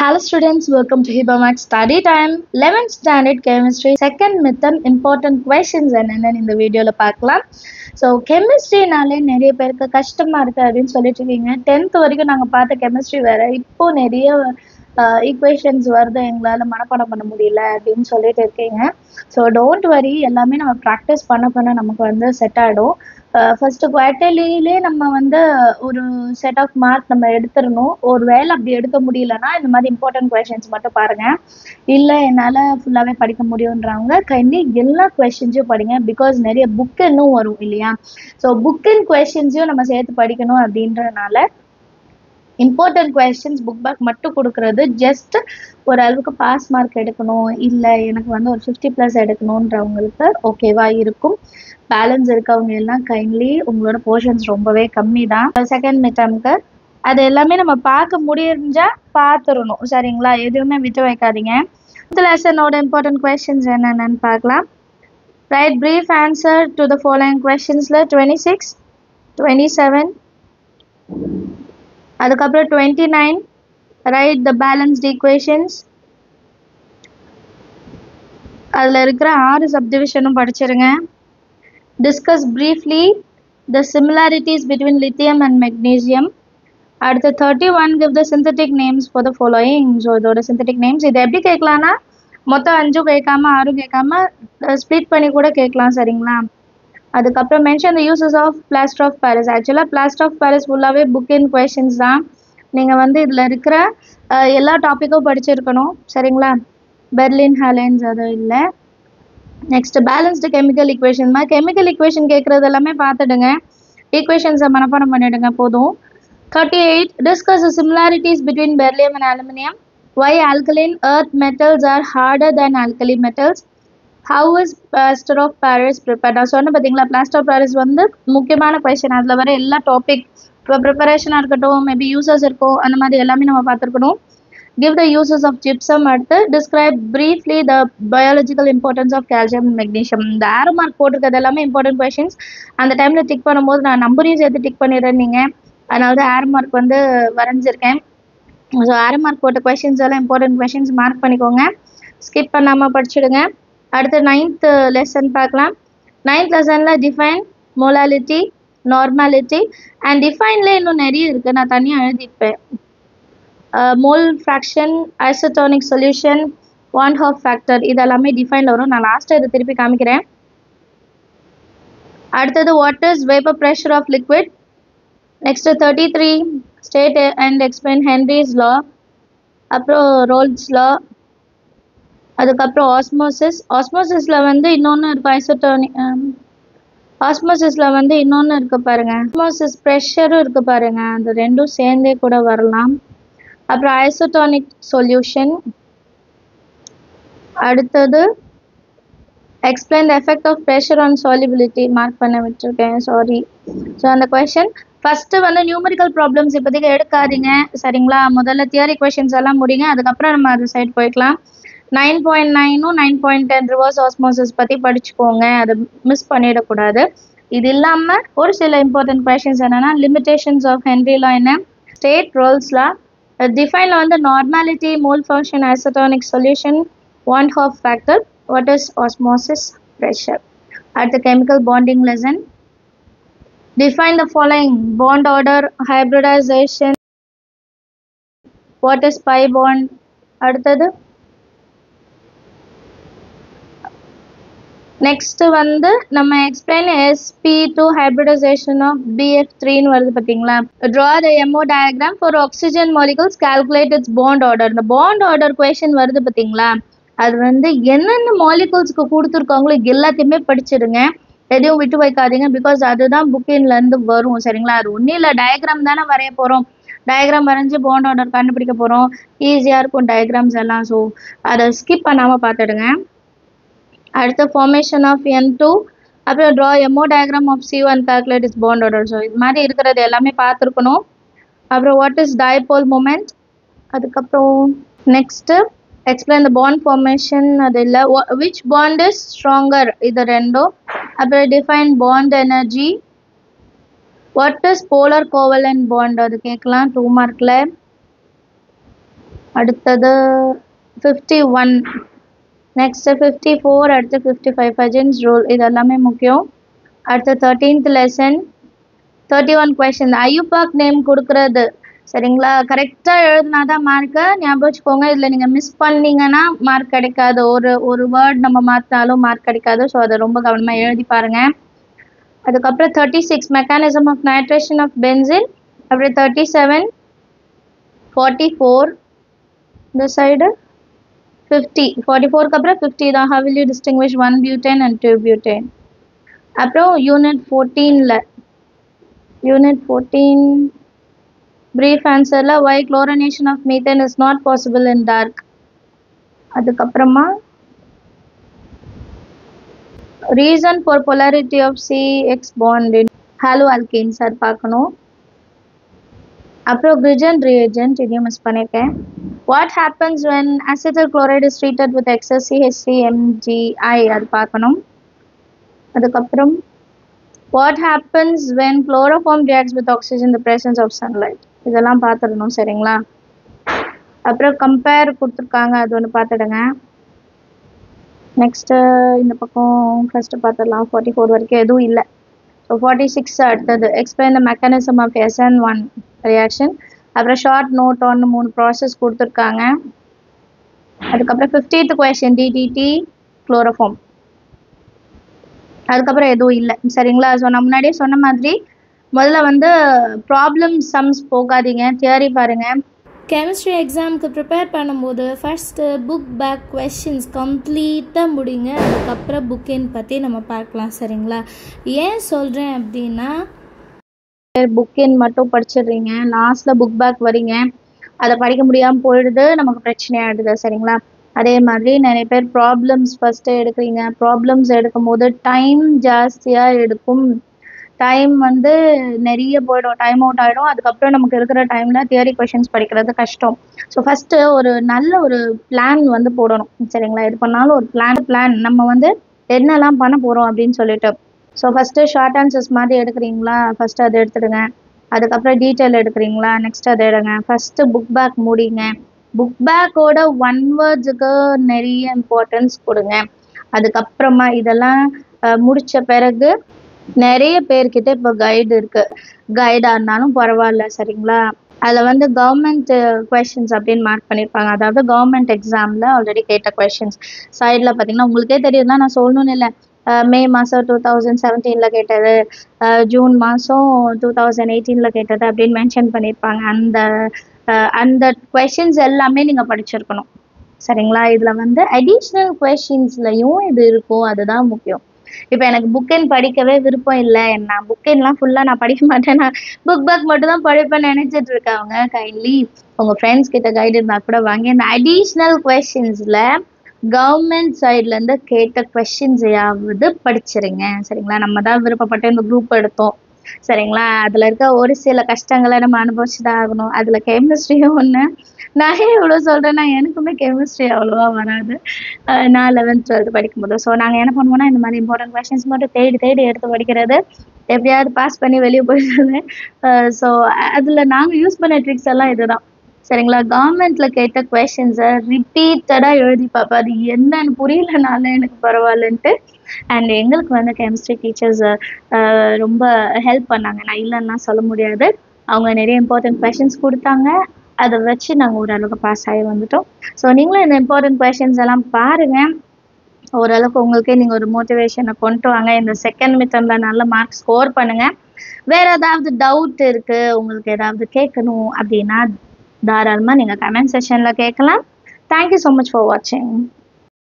Hello students, welcome to Hibamax Study Time. 11th Standard Chemistry Second Midterm Important Questions என்னென்னு இந்த வீடியோவில் பார்க்கலாம். So கெமிஸ்ட்ரினாலே நிறைய பேருக்கு கஷ்டமாக இருக்குது அப்படின்னு சொல்லிட்டு இருக்கீங்க. டென்த் வரைக்கும் நாங்கள் பார்த்த கெமிஸ்ட்ரி வேறு. இப்போ நிறைய ஈக்குவேஷன்ஸ் வருது எங்களால் மனப்பாடம் பண்ண முடியல அப்படின்னு சொல்லிட்டு இருக்கீங்க. ஸோ டோன்ட் வரி எல்லாமே நம்ம ப்ராக்டிஸ் பண்ண பண்ண நமக்கு வந்து செட் ஆகிடும் ஃபர்ஸ்ட் குவார்டர்லியிலே நம்ம வந்து ஒரு செட் ஆஃப் மார்க் நம்ம எடுத்துடணும். ஒரு வேலை அப்படி எடுக்க முடியலன்னா இந்த மாதிரி இம்பார்ட்டன்ட் கொஷின்ஸ் மட்டும் பாருங்க. இல்லை என்னால் ஃபுல்லாகவே படிக்க முடியுன்றவங்க கைண்ட்லி எல்லா கொஷின்ஸையும் படிங்க. பிகாஸ் நிறைய புக் வரும் இல்லையா? ஸோ புக் அண்ட் கொஷின்ஸையும் நம்ம சேர்த்து படிக்கணும் அப்படின்றனால இம்பார்ட்டன்ட் கொஸ்டின்ஸ் புக் பேக் மட்டும் கொடுக்கறது. ஜஸ்ட் ஒரு அளவுக்கு பாஸ் மார்க் எடுக்கணும். இல்லை எனக்கு வந்து ஒரு ஃபிஃப்டி ப்ளஸ் எடுக்கணுன்றவங்களுக்கு ஓகேவா இருக்கும். பேலன்ஸ் இருக்கவங்க எல்லாம் கைண்ட்லி உங்களோட போர்ஷன்ஸ் ரொம்பவே கம்மி தான் செகண்ட் மிட்டம்க்கு அது எல்லாமே நம்ம பார்க்க முடிஞ்சா பார்த்துடணும். சரிங்களா? எதுவுமே விட்டு வைக்காதீங்க. இந்த லெசனோட இம்பார்ட்டன்ட் கொஸ்டின்ஸ் என்னென்னு பார்க்கலாம். Write brief answer to the following கொஸ்டின்ஸில் twenty six twenty seven அதுக்கப்புறம் twenty nine write the balanced equations அதில் இருக்கிற ஆறு சப்டிவிஷனும் படிச்சிருங்க. Discuss briefly the similarities between lithium and magnesium அடுத்து thirty one give the synthetic names for the following so இதோட synthetic names இதை எப்படி கேட்கலான்னா மொத்தம் அஞ்சும் கேட்காம ஆறும் கேட்காம ஸ்ப்ளிட் பண்ணி கூட கேட்கலாம் சரிங்களா? அதுக்கப்புறம் mention the uses of plaster of Paris ஆக்சுவலாக பிளாஸ்டர் ஆஃப் பாரிஸ் ஃபுல்லாகவே புக் இன் கொஷின்ஸ் தான். நீங்கள் வந்து இதில் இருக்கிற எல்லா டாப்பிக்கும் படிச்சிருக்கணும். சரிங்களா? பெர்லின் ஹாலன்ஸ் அது இல்லை. நெக்ஸ்ட் பேலன்ஸ்டு கெமிக்கல் ஈக்குவேஷன் மாதிரி கெமிக்கல் ஈக்குவேஷன் கேட்குறது எல்லாமே பார்த்துடுங்க. ஈக்குவேஷன்ஸை மனப்பாடம் பண்ணிவிடுங்க போதும். Thirty eight discuss similarities between beryllium and aluminium why alkaline earth metals are harder than alkali metals how is plaster of Paris prepare நான் சொன்னேன் பார்த்தீங்களா பிளாஸ்டர் ஆஃப் பாரிஸ் வந்து முக்கியமான கொஷின் அதில் வர எல்லா டாபிக் இப்போ ப்ரிப்பரேஷனாக இருக்கட்டும் மேபி யூசர்ஸ் இருக்கும் அந்த மாதிரி எல்லாமே நம்ம பார்த்துருக்கணும். Give the uses of gypsum அடுத்து describe briefly the biological importance of calcium magnesium இந்த ஆரோ மார்க் போட்டிருக்கிறது எல்லாமே இம்பார்ட்டன்ட் கொஷின்ஸ் அந்த டைமில் டிக் பண்ணும்போது நான் நம்பரையும் சேர்த்து டிக் பண்ணிடுறேன் நீங்கள் அதனால தான் ஆரோ மார்க் வந்து வரைஞ்சிருக்கேன். ஸோ ஆரோ மார்க் போட்ட கொஷின்ஸ் எல்லாம் இம்பார்ட்டன்ட் கொஷின்ஸ் மார்க் பண்ணிக்கோங்க. ஸ்கிப் பண்ணாமல் படிச்சுடுங்க. அடுத்து நைன்த் லெசன் பார்க்கலாம். நைன்த் லெசனில் டிஃபைன் மொலாலிட்டி நார்மாலிட்டி அண்ட் டிஃபைனில் இன்னும் நிறைய இருக்குது நான் தனியாக எழுதிப்பேன். Mole fraction isotonic solution one half factor இதெல்லாமே டிஃபைனில் வரும். நான் லாஸ்ட்டாக இதை திருப்பி காமிக்கிறேன். அடுத்தது what is vapour pressure of liquid next thirty three state and explain Henry's law அப்புறம் ரோல்ஸ் லா அதுக்கப்புறம் ஆஸ்மோசிஸ் ஆஸ்மோசிஸில் வந்து இன்னொன்று இருக்கும் ஐசோட்டோனி ஆஸ்மோசிஸில் um, வந்து இன்னொன்று இருக்குது பாருங்க. ஆஸ்மோசிஸ் ப்ரெஷரும் இருக்குது பாருங்க. அந்த ரெண்டும் சேர்ந்தே கூட வரலாம். அப்புறம் ஐசோட்டானிக் சொல்யூஷன் அடுத்தது explain effect of pressure on solubility mark பண்ண விட்டுருக்கேன் சாரி ஸோ அந்த கொஷின் ஃபஸ்ட்டு வந்து நியூமரிக்கல் ப்ராப்ளம்ஸ் இப்போதைக்கு எடுக்காதீங்க. சரிங்களா? முதல்ல தியரி கொஷின்ஸ் எல்லாம் முடிங்க. அதுக்கப்புறம் நம்ம அது சைட் போய்க்கலாம். Nine point நைனும் nine point ten reverse osmosis பற்றி படிச்சுக்கோங்க. அதை மிஸ் பண்ணிடக்கூடாது. இது இல்லாமல் ஒரு சில இம்பார்ட்டன்ட் கொஷின்ஸ் என்னென்னா லிமிடேஷன்ஸ் ஆஃப் ஹென்ரிலா என்ன? ஸ்டேட் ரோல்ஸ்லா டிஃபைனில் வந்து normality mole function isotonic solution one half factor what is osmosis pressure அடுத்த chemical bonding lesson define the following. Bond order hybridization. What is pi bond? அடுத்தது next வந்து நம்ம explain SP two hybridization of BF த்ரீன்னு வருது பார்த்தீங்களா draw the MO diagram for oxygen molecules calculate its bond order இந்த bond order question வருது பார்த்தீங்களா அது வந்து என்னென்ன மாலிகல்ஸ்க்கு கொடுத்துருக்காங்களோ எல்லாத்தையுமே படிச்சிடுங்க எதையும் விட்டு வைக்காதீங்க பிகாஸ் அதுதான் புக்கின்லேருந்து வரும் சரிங்களா? அது ஒன்றும் இல்லை டயக்ராம் தானே வரைய போகிறோம் டயக்ராம் வரைஞ்சி பாண்ட் ஆர்டர் கண்டுபிடிக்க போகிறோம் ஈஸியாக இருக்கும் டயக்ராம்ஸ் எல்லாம் ஸோ அதை ஸ்கிப் பண்ணாமல் பார்த்துடுங்க. அடுத்து ஃபார்மேஷன் ஆஃப் என் டூ அப்புறம் draw MO diagram of C one calculate is bond order so இது மாதிரி இருக்கிறது எல்லாமே பார்த்துருக்கணும். அப்புறம் வாட் இஸ் டைபோல் மூமெண்ட் அதுக்கப்புறம் next explain the bond formation அது இல்லை. விச் பாண்ட் இஸ் ஸ்ட்ராங்கர் இது ரெண்டும். அப்புறம் define bond energy what is polar covalent bond அது கேட்கலாம். டூ மார்க்கில் அடுத்தது fifty one next fifty four அடுத்து ஃபிஃப்டி ஃபைவ் ஃபஜன்ஸ் ரூல் இது எல்லாமே முக்கியம். அடுத்து thirteenth lesson thirty one question IUPAC name கொடுக்குறது. சரிங்களா? கரெக்டாக எழுதினா தான் மார்க்கு ஞாபகம் வச்சுக்கோங்க. இதில் நீங்கள் மிஸ் பண்ணீங்கன்னா மார்க் கிடைக்காது. ஒரு ஒரு வேர்ட் நம்ம மாற்றினாலும் மார்க் கிடைக்காது. ஸோ அதை ரொம்ப கவனமாக எழுதி பாருங்கள் அதுக்கப்புறம் thirty six mechanism of nitration of benzene அப்புறம் தேர்ட்டி செவன் ஃபார்ட்டி ஃபோர் இந்த சைடு ஃபிஃப்டி ஃபார்ட்டி ஃபோருக்கு அப்புறம் ஃபிஃப்டி தான் how will you distinguish one butane and two butane அப்புறம் யூனிட் ஃபோர்டீனில் unit fourteen brief ஆன்சரில் why chlorination of methane is not possible in dark அதுக்கப்புறமா reason for polarity of C X bond haloalkane sir பார்க்கணும் அப்புறம் Grignard reagent இதையும் miss பண்ணியிருக்கேன் what happens when acetyl chloride is treated with excess CHC MGI அது பார்க்கணும். அதுக்கப்புறம் what happens when chloroform reacts with oxygen the presence of sunlight இதெல்லாம் பார்த்துடணும் சரிங்களா? அப்புறம் கம்பேர் கொடுத்துருக்காங்க அது ஒன்று பார்த்துடுங்க. நெக்ஸ்ட்டு இந்த பக்கம் ஃபஸ்ட்டு பார்த்துடலாம். ஃபார்ட்டி ஃபோர் வரைக்கும் எதுவும் இல்லை. ஸோ ஃபார்ட்டி சிக்ஸ் அடுத்தது explain the mechanism of SN one reaction அப்புறம் ஷார்ட் நோட் ஒன்று மூணு ப்ராசஸ் கொடுத்துருக்காங்க. அதுக்கப்புறம் ஃபிஃப்டீத் கொஷின் டிடிடி குளோரோஃபார்ம் அதுக்கப்புறம் எதுவும் இல்லை. சரிங்களா? ஸோ நான் முன்னாடியே சொன்ன மாதிரி முதல்ல வந்து ப்ராப்ளம் சம்ஸ் போகாதீங்க. தியரி பாருங்கள் கெமிஸ்ட்ரி எக்ஸாமுக்கு ப்ரிப்பேர் பண்ணும்போது ஃபஸ்ட்டு புக் பேக் கொஷின்ஸ் கம்ப்ளீட்டாக முடிங்க. அதுக்கப்புறம் புக்கின் பற்றி நம்ம பார்க்கலாம். சரிங்களா? ஏன் சொல்கிறேன் அப்படின்னா புக்கின் மட்டும் படிச்சிடுறீங்க. லாஸ்ட்டில் புக் பேக் வரீங்க அதை படிக்க முடியாமல் போயிடுது நமக்கு பிரச்சனையாயிடுது சரிங்களா? அதே மாதிரி நிறைய பேர் ப்ராப்ளம்ஸ் ஃபஸ்ட்டு எடுக்கிறீங்க. ப்ராப்ளம்ஸ் எடுக்கும் போது டைம் ஜாஸ்தியாக எடுக்கும். டைம் வந்து நிறைய போயிடும் டைம் அவுட் ஆகிடும் அதுக்கப்புறம் நமக்கு இருக்கிற டைமில் தியரி கொஷின்ஸ் படிக்கிறது கஷ்டம். ஸோ ஃபஸ்ட்டு ஒரு நல்ல ஒரு பிளான் வந்து போடணும் சரிங்களா? இது பண்ணாலும் ஒரு பிளான் பிளான் நம்ம வந்து என்னெல்லாம் பண்ண போகிறோம் அப்படின்னு சொல்லிட்டு ஸோ ஃபஸ்ட்டு ஷார்ட் ஆன்சர்ஸ் மாதிரி எடுக்கிறீங்களா? ஃபஸ்ட்டு அதை எடுத்துடுங்க. அதுக்கப்புறம் டீட்டெயில் எடுக்கிறீங்களா? நெக்ஸ்ட் அதை எடுங்க. ஃபஸ்ட்டு புக் பேக் முடிங்க. புக் பேக்கோட ஒன் வேர்ட்ஸுக்கு நிறைய இம்பார்ட்டன்ஸ் கொடுங்க. அதுக்கப்புறமா இதெல்லாம் முடித்த பிறகு நிறைய பேர்கிட்ட இப்போ கைடு இருக்குது கைடாக இருந்தாலும் பரவாயில்ல சரிங்களா? அதில் வந்து கவர்மெண்ட் கொஷின்ஸ் அப்படின்னு மார்க் பண்ணியிருப்பாங்க. அதாவது கவர்மெண்ட் எக்ஸாமில் ஆல்ரெடி கேட்ட கொஷின்ஸ் சைடில் பார்த்தீங்கன்னா உங்களுக்கே தெரியும் தான் நான் சொல்லணும்னு இல்லை. மே மாதம் டூ தௌசண்ட் செவன்டீனில் கேட்டது. ஜூன் மாதம் டூ தௌசண்ட் எயிட்டீனில் கேட்டது அப்படின்னு மென்ஷன் பண்ணியிருப்பாங்க அந்த அந்த கொஷின்ஸ் எல்லாமே நீங்கள் படிச்சிருக்கணும். சரிங்களா? இதில் வந்து அடிஷ்னல் கொஷின்ஸ்லையும் இது இருக்கும். அதுதான் முக்கியம். இப்போ எனக்கு புக்கென் படிக்கவே விருப்பம் இல்லை. நான் புக்கென்லாம் ஃபுல்லாக நான் படிக்க மாட்டேன். நான் புக் பேக் மட்டும் தான் படிப்பேன்னு நினச்சிட்டு இருக்காங்க கைண்ட்லி உங்கள் ஃப்ரெண்ட்ஸ் கிட்ட கைடு இருந்தால் கூட வாங்கி இந்த அடிஷ்னல் கொஷின்ஸில் கவர்மெண்ட் சைட்லேருந்து கேட்ட கொஷின்ஸையாவது படிச்சிருங்க. சரிங்களா? நம்ம தான் விருப்பப்பட்டு இந்த குரூப் எடுத்தோம். சரிங்களா? அதில் இருக்க ஒரு சில கஷ்டங்களை நம்ம அனுபவிச்சு தான் ஆகணும். அதில் கெமிஸ்ட்ரியும் ஒன்று நான் இவ்வளவு சொல்றேன்னா சொல்கிறேன்னா எனக்குமே கெமிஸ்ட்ரி அவ்வளோவா வராது. நான் லெவன்த் டுவெல்த் படிக்கும்போது. ஸோ நாங்கள் என்ன பண்ணுவோம்னா இந்த மாதிரி இம்பார்ட்டன்ட் கொஷின்ஸ் மட்டும் தேடி தேடி எடுத்து படிக்கிறது. எப்படியாவது பாஸ் பண்ணி வெளியே போயிடுறது. ஸோ அதில் நாங்கள் யூஸ் பண்ண ட்ரிக்ஸ் எல்லாம் இதுதான். சரிங்களா? கவர்மெண்ட்ல கேட்ட கொஷின்ஸை ரிப்பீட்டடாக எழுதி பார்ப்பேன் அது என்னன்னு புரியலனாலும் எனக்கு பரவாயில்லன்ட்டு. அண்ட் எங்களுக்கு வந்து கெமிஸ்ட்ரி டீச்சர்ஸ் ரொம்ப ஹெல்ப் பண்ணாங்க. நான் இல்லைன்னா சொல்ல முடியாது. அவங்க நிறைய இம்பார்ட்டன்ட் கொஷின்ஸ் கொடுத்தாங்க. அதை வச்சு நாங்கள் ஓரளவுக்கு பாஸ் ஆகி வந்துட்டோம். ஸோ நீங்களும் இந்த இம்பார்ட்டன்ட் கொஷின்ஸ் எல்லாம் பாருங்கள் ஓரளவுக்கு உங்களுக்கே நீங்கள் ஒரு மோட்டிவேஷனை கொண்டு வாங்க. இந்த செகண்ட் மிட்டமில் நல்ல மார்க் ஸ்கோர் பண்ணுங்கள் வேற ஏதாவது டவுட் இருக்குது உங்களுக்கு ஏதாவது கேட்கணும் அப்படின்னா தாராளமாக நீங்கள் கமெண்ட் செஷனில் கேட்கலாம். தேங்க்யூ ஸோ மச் ஃபார் வாட்சிங்